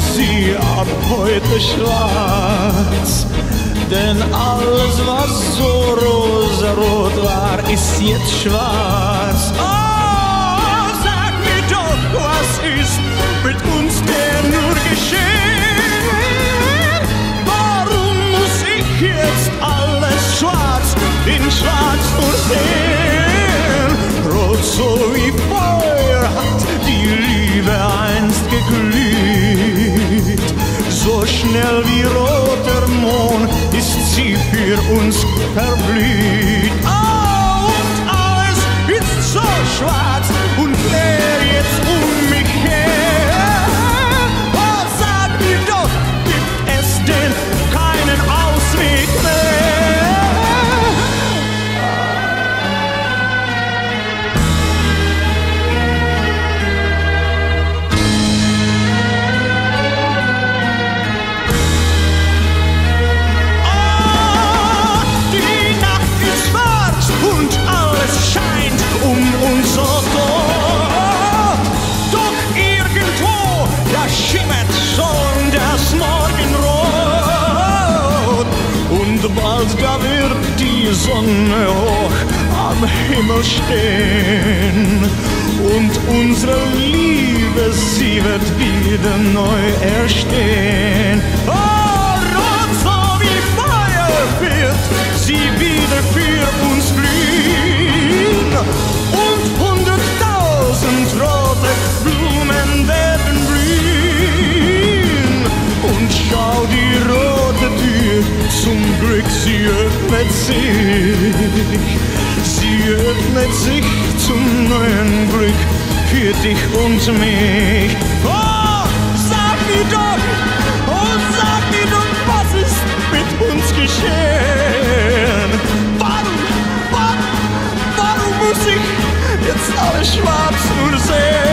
sie ab heute schwarz. Denn alles, was so rosarot war, ist jetzt schwarz. Oh, sag mir doch, was ist mit uns denn nur geschehen? Warum muss ich jetzt alles schwarz in schwarz nur sehen? Schnell wie roter Mond ist sie für uns verblüht. Oh, und alles ist so schwarz Bald da wird die Sonne hoch am Himmel stehen. Und unsere Liebe, sie wird wieder neu erstehen. Zum Glück, sie öffnet sich, sie öffnet sich zum neuen Glück für dich und mich. Oh, sag mir doch, oh, sag mir doch, was ist mit uns geschehen? Warum, warum, warum muss ich jetzt alles schwarz nur sehen?